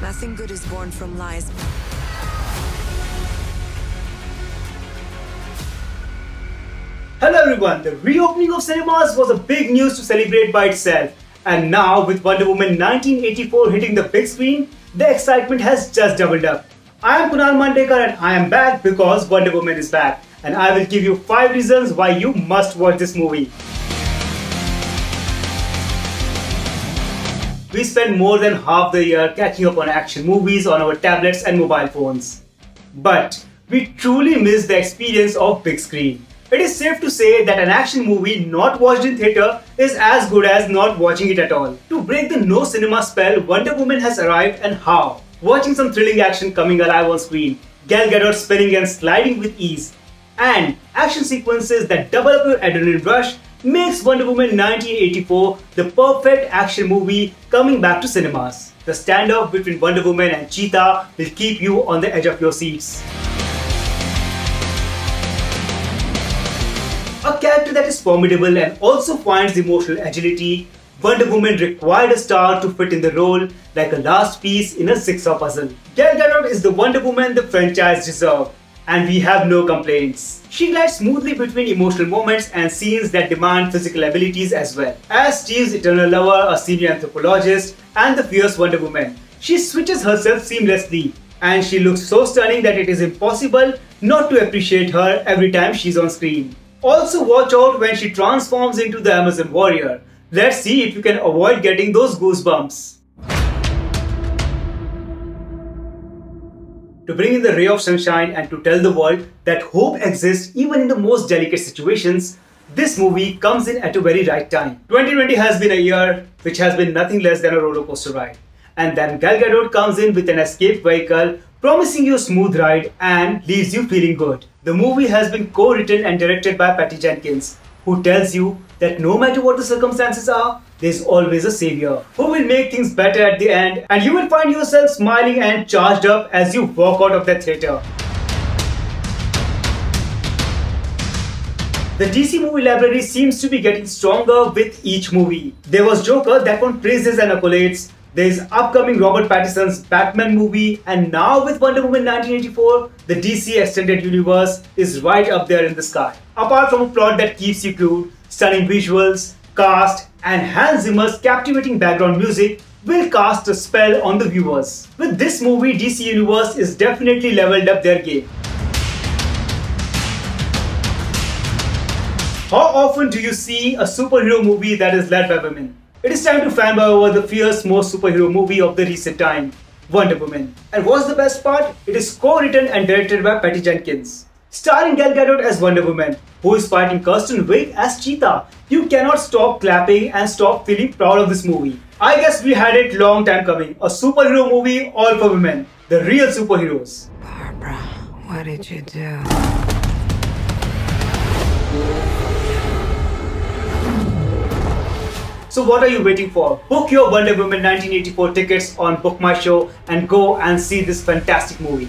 Nothing good is born from lies. Hello everyone, the reopening of cinemas was a big news to celebrate by itself. And now with Wonder Woman 1984 hitting the big screen, the excitement has just doubled up. I am Kunal Mandekar and I am back because Wonder Woman is back. And I will give you 5 reasons why you must watch this movie. We spend more than half the year catching up on action movies on our tablets and mobile phones. But we truly miss the experience of big screen. It is safe to say that an action movie not watched in theatre is as good as not watching it at all. To break the no cinema spell, Wonder Woman has arrived and how? Watching some thrilling action coming alive on screen, Gal Gadot spinning and sliding with ease, and action sequences that double up your adrenaline rush makes Wonder Woman 1984 the perfect action movie coming back to cinemas. The standoff between Wonder Woman and Cheetah will keep you on the edge of your seats. A character that is formidable and also finds emotional agility, Wonder Woman required a star to fit in the role like a last piece in a six-saw puzzle. Gal Gadot is the Wonder Woman the franchise deserved, and we have no complaints. She glides smoothly between emotional moments and scenes that demand physical abilities as well. As Steve's eternal lover, a senior anthropologist, and the fierce Wonder Woman, she switches herself seamlessly, and she looks so stunning that it is impossible not to appreciate her every time she's on screen. Also watch out when she transforms into the Amazon warrior. Let's see if you can avoid getting those goosebumps. To bring in the ray of sunshine and to tell the world that hope exists even in the most delicate situations, this movie comes in at a very right time. 2020 has been a year which has been nothing less than a roller coaster ride. And then Gal Gadot comes in with an escape vehicle promising you a smooth ride and leaves you feeling good. The movie has been co-written and directed by Patty Jenkins, who tells you that no matter what the circumstances are, there's always a savior who will make things better at the end and you will find yourself smiling and charged up as you walk out of the theatre. The DC movie library seems to be getting stronger with each movie. There was Joker that won praises and accolades, there's upcoming Robert Pattinson's Batman movie and now with Wonder Woman 1984, the DC Extended Universe is right up there in the sky. Apart from a plot that keeps you glued, stunning visuals, cast and Hans Zimmer's captivating background music will cast a spell on the viewers. With this movie, DC Universe is definitely leveled up their game. How often do you see a superhero movie that is led by women? It is time to fanboy over the fierce most superhero movie of the recent time, Wonder Woman. And what's the best part? It is co-written and directed by Patty Jenkins. Starring Gal Gadot as Wonder Woman, who is fighting Kristen Wiig as Cheetah. You cannot stop clapping and stop feeling proud of this movie. I guess we had it long time coming. A superhero movie all for women. The real superheroes. Barbara, what did you do? So what are you waiting for? Book your Wonder Woman 1984 tickets on Book My Show and go and see this fantastic movie.